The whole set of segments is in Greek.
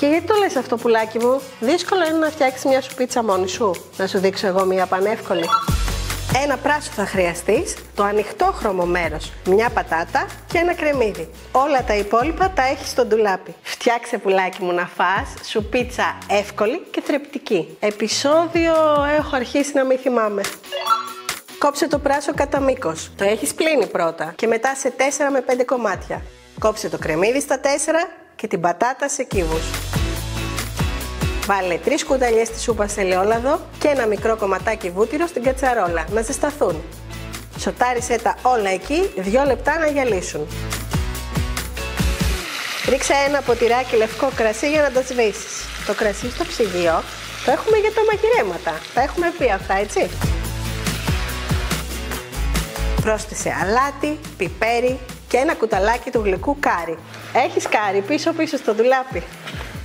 Και γιατί το λες αυτό πουλάκι μου, δύσκολο είναι να φτιάξεις μια σου πίτσα μόνη σου. Να σου δείξω εγώ μια πανεύκολη. Ένα πράσο θα χρειαστείς, το ανοιχτόχρωμο μέρος, μια πατάτα και ένα κρεμμύδι. Όλα τα υπόλοιπα τα έχεις στο ντουλάπι. Φτιάξε πουλάκι μου να φας, σου πίτσα εύκολη και θρεπτική. Επισόδιο έχω αρχίσει να μην θυμάμαι. Κόψε το πράσο κατά μήκος. Το έχεις πλύνει πρώτα και μετά σε 4 με 5 κομμάτια. Κόψε το κρεμμύδι στα 4 και την πατάτα σε κύβους. Βάλε 3 κουταλιές στη σούπας σε ελαιόλαδο και ένα μικρό κομματάκι βούτυρο στην κατσαρόλα να ζεσταθούν. Σοτάρισέ τα όλα εκεί 2 λεπτά να γυαλίσουν. Ρίξε ένα ποτηράκι λευκό κρασί για να το σβήσεις. Το κρασί στο ψυγείο το έχουμε για τα μαγειρέματα. Τα έχουμε πει αυτά, έτσι. Πρόσθεσε αλάτι, πιπέρι και ένα κουταλάκι του γλυκού κάρι. Έχεις κάρι πίσω πίσω στο ντουλάπι.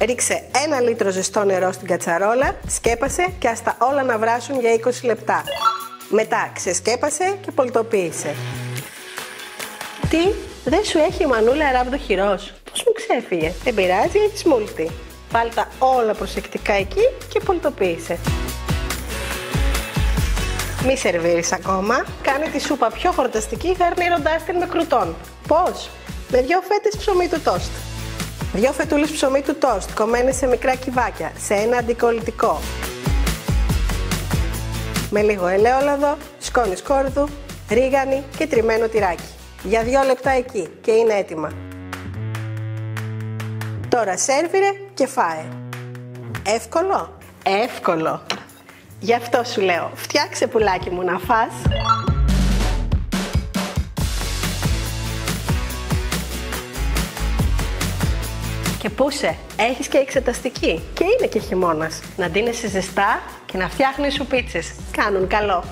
Ρίξε ένα λίτρο ζεστό νερό στην κατσαρόλα, σκέπασε και άστα όλα να βράσουν για 20 λεπτά. Μετά ξεσκέπασε και πολτοποίησε. Τι, δεν σου έχει η μανούλα ράβδο χειρός; Πώς μου ξέφυγε; Δεν πειράζει, έχεις μούλτι. Βάλτα όλα προσεκτικά εκεί και πολτοποίησε. Μη σερβίρεις ακόμα. Κάνε τη σούπα πιο χορταστική γαρνίροντάς την με κρουτόν. Πώς; Με δυο φέτες ψωμί του τόστ. Δυο φετούλες ψωμί του τόστ κομμένες σε μικρά κυβάκια, σε ένα αντικολλητικό. Με λίγο ελαιόλαδο, σκόνης σκόρδου, ρίγανη και τριμμένο τυράκι. Για δύο λεπτά εκεί και είναι έτοιμα. Τώρα σέρβιρε και φάε. Εύκολο; Εύκολο. Γι' αυτό σου λέω, φτιάξε πουλάκι μου να φας. Και πούσε, έχεις και εξεταστική και είναι και χειμώνας. Να ντύνεσαι ζεστά και να φτιάχνεις σου πίτσες. Κάνουν καλό.